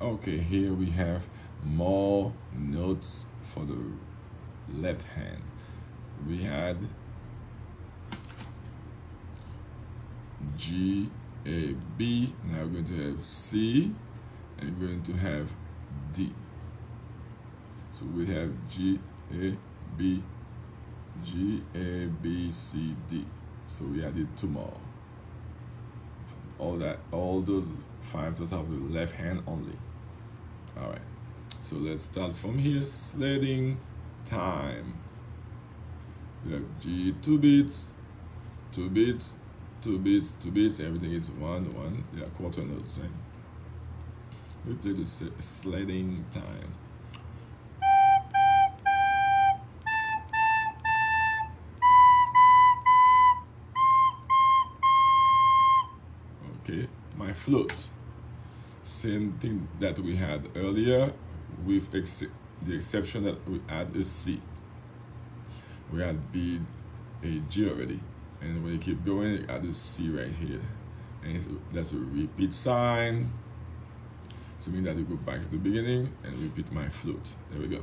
Okay, here we have more notes for the left hand. We had G, A, B. Now we're going to have C and we're going to have D. So we have G, A, B, G, A, B, C, D. So we added two more. All that, all those five total of the left hand only. All right. So let's start from here. Sledding time. We have G two beats, two beats, two beats, two beats. Everything is one, one. Yeah, quarter notes. Right? We play the sledding time. Okay, my flute. Same thing that we had earlier with ex the exception that we add a C. We had B, A, G already. And when you keep going, you add a C right here. And that's a repeat sign. So mean that we go back to the beginning and repeat my flute. There we go.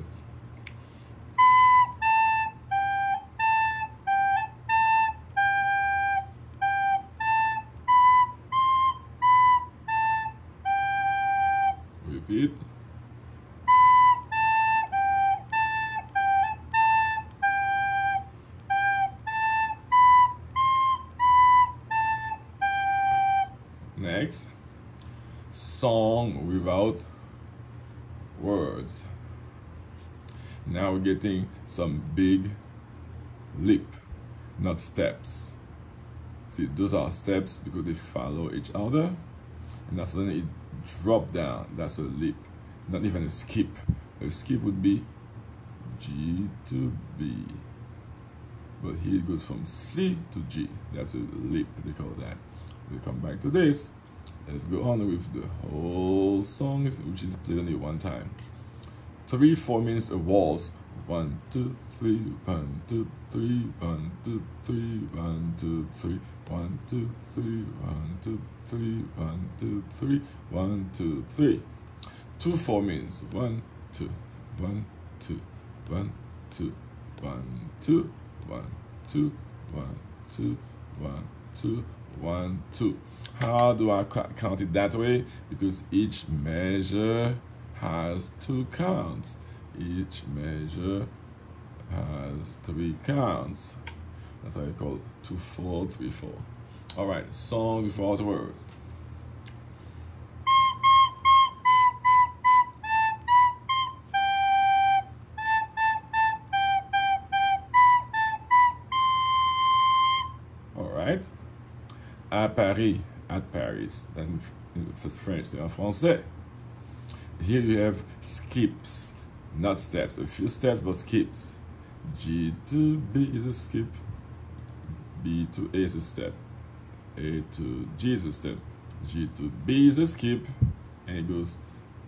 Next, song without words. Now we're getting some big leap, not steps. See, those are steps because they follow each other, and that's when it drop down. That's a leap, not even a skip. A skip would be G to B. But here it goes from C to G. That's a leap, they call that we come back to this. Let's go on with the whole song, which is played only one time. Three, four minutes of waltz. One, two, three, one, two, three, one, two, three, one, two, three, one, two, three, one, two, three, one, two, three, one, two, three. Two, four minutes. One, two, one, two, one, two, one, two, one, two, one, two, one, two, one, two. How do I count it that way? Because each measure has two counts. Each measure has three counts. That's why I call it two, four, three, four. All right, song without words. All right. à Paris, at Paris. That's French, c'est en français. Here you have skips, not steps. A few steps, but skips. G to B is a skip. B to A is a step. A to G is a step. G to B is a skip. And it goes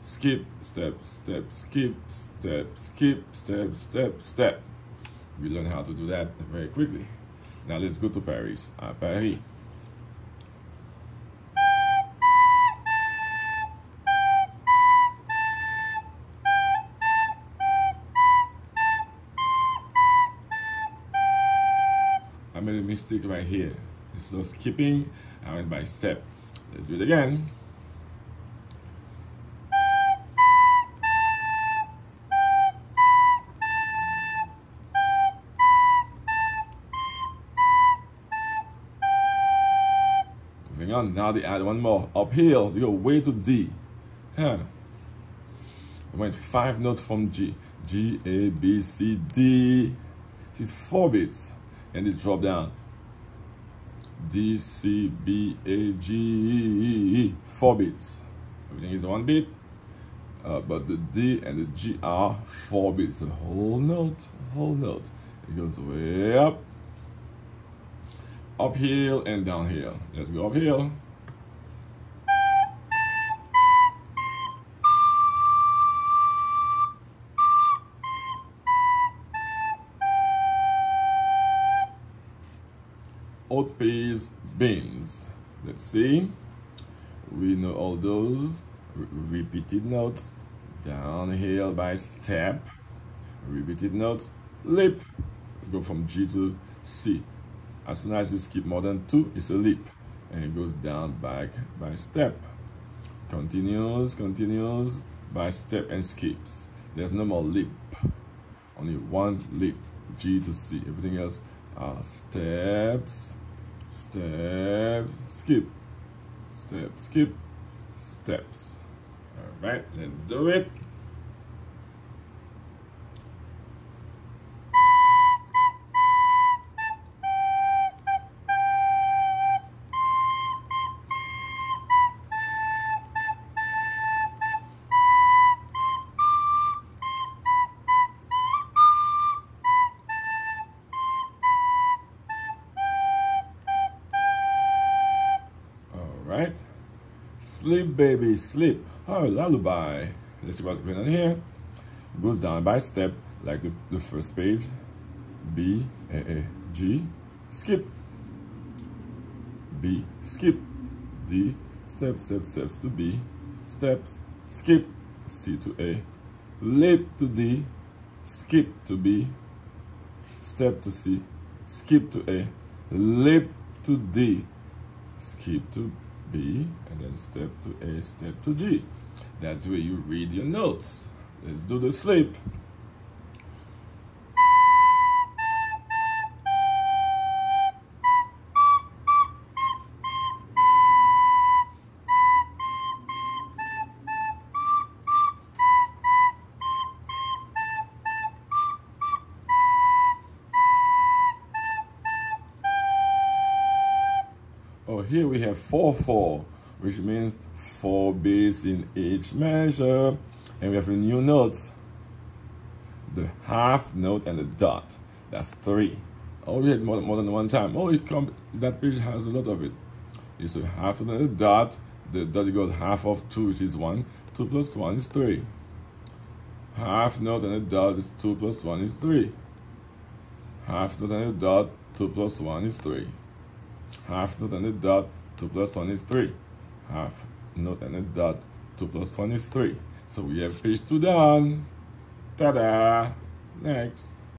skip, step, step, skip, step, skip, step, step, step. We learn how to do that very quickly. Now let's go to Paris. À Paris. Mistake right here. Instead of skipping, I went by step. Let's do it again. Moving on, now they add one more. Uphill, they go way to D. Huh. I went five notes from G. G, A, B, C, D. It's four beats and it drop down. D, C, B, A, G, E, E, four beats. Everything is one beat, uh, but the D and the G are four beats. A whole note, whole note. It goes way up, uphill and downhill. Let's go uphill. Oat peas beans. Let's see. We know all those. Repeated notes, downhill by step, repeated notes, leap, go from G to C. As soon as you skip more than two, it's a leap, and it goes down back by step. Continues, continues, by step and skips. There's no more leap, only one leap, G to C. Everything else are steps, step, skip, step, skip, steps. All right, let's do it. Right? Sleep, baby, sleep. Oh, lullaby. Let's see what's going on here. It goes down by step, like the, the first page. B, A, A, G, skip. B, skip. D, step, step, steps to B, steps, skip. C to A, leap to D, skip to B, step to C, skip to A, leap to D, skip to B, and then step to A, step to G. That's where you read your notes. Let's do the sleep. Oh, here we have 4-4, which means four beats in each measure. And we have a new note, the half note and the dot. That's three. Oh, we had more, more than one time. Oh, it come, that page has a lot of it. It's a half note and a dot. The dot goes half of two, which is one. Two plus one is three. Half note and a dot is two plus one is three. Half note and a dot, two plus one is three half note and a dot, 2 plus 1 is 3. Half note and a dot, 2 plus 1 is 3. So we have page 2 done. Ta-da! Next.